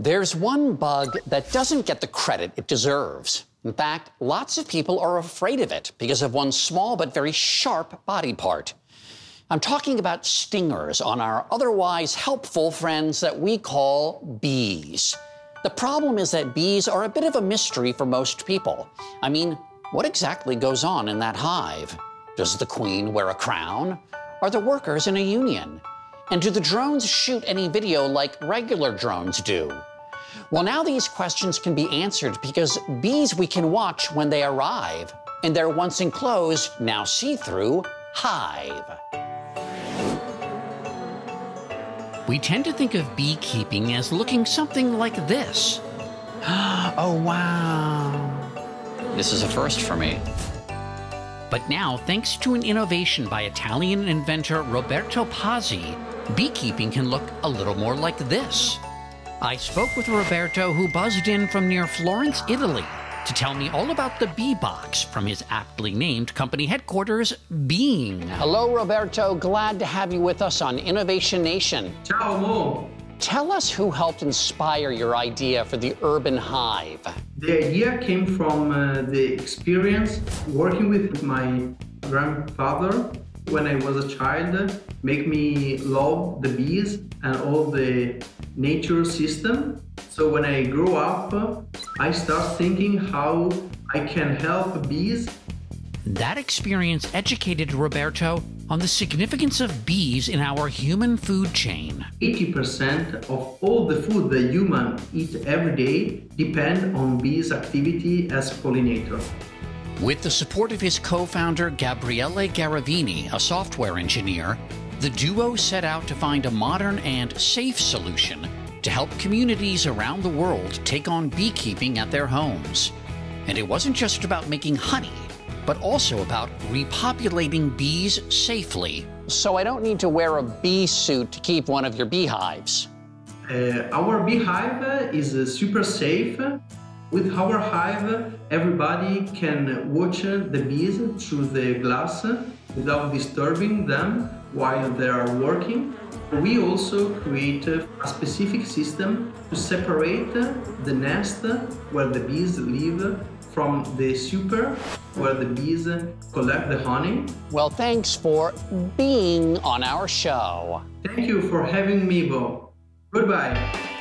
There's one bug that doesn't get the credit it deserves. In fact, lots of people are afraid of it because of one small but very sharp body part. I'm talking about stingers on our otherwise helpful friends that we call bees. The problem is that bees are a bit of a mystery for most people. I mean, what exactly goes on in that hive? Does the queen wear a crown? Are the workers in a union? And do the drones shoot any video like regular drones do? Well, now these questions can be answered because bees we can watch when they arrive in their once enclosed, now see through, hive. We tend to think of beekeeping as looking something like this. oh, wow. This is a first for me. But now, thanks to an innovation by Italian inventor Roberto Pasi, beekeeping can look a little more like this. I spoke with Roberto, who buzzed in from near Florence, Italy, to tell me all about the B-Box from his aptly named company headquarters, Beeing. Hello, Roberto. Glad to have you with us on Innovation Nation. Ciao, Mo. Tell us who helped inspire your idea for the urban hive. The idea came from uh, the experience working with my grandfather when I was a child, make me love the bees and all the nature system. So when I grow up, I start thinking how I can help bees. That experience educated Roberto on the significance of bees in our human food chain. 80% of all the food that humans eat every day depend on bees' activity as pollinator. With the support of his co-founder Gabriele Garavini, a software engineer, the duo set out to find a modern and safe solution to help communities around the world take on beekeeping at their homes. And it wasn't just about making honey, but also about repopulating bees safely. So I don't need to wear a bee suit to keep one of your beehives. Uh, our beehive is uh, super safe. With our hive, everybody can watch the bees through the glass without disturbing them while they are working. We also create a specific system to separate the nest where the bees live from the super where the bees collect the honey. Well, thanks for being on our show. Thank you for having me, Bo. Goodbye.